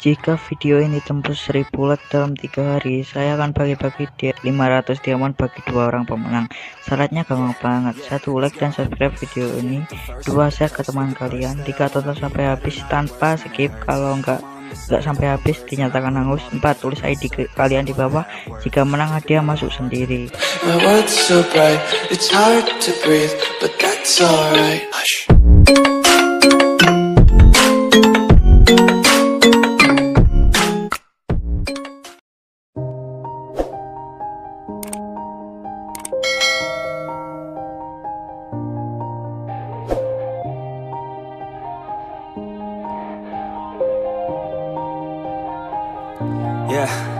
Jika video ini tembus 1000 like dalam 3 hari, saya akan bagi-bagi dia 500 diamond bagi dua orang pemenang. Syaratnya gampang banget, satu like dan subscribe video ini, dua share ke teman kalian, tiga tonton sampai habis tanpa skip. Kalau enggak enggak sampai habis dinyatakan hangus. 4 tulis ID ke kalian di bawah. Jika menang hadiah masuk sendiri. Yeah.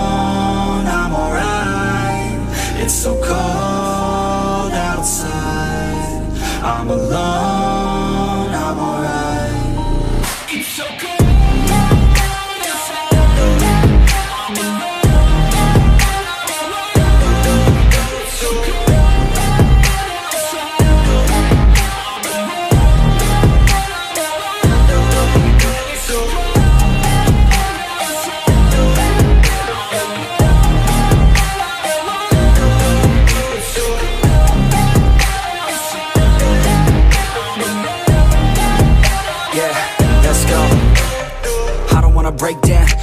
break down.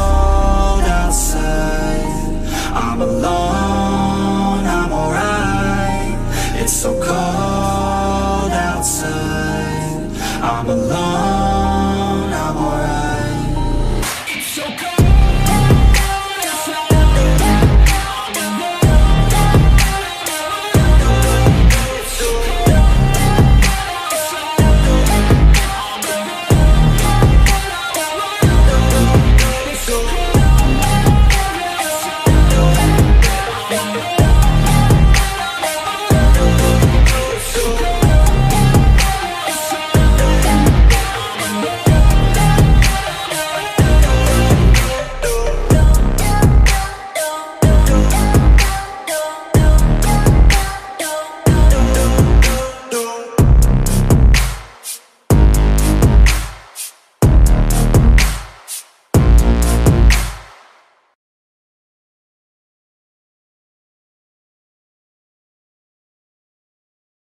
cold outside. I'm alone,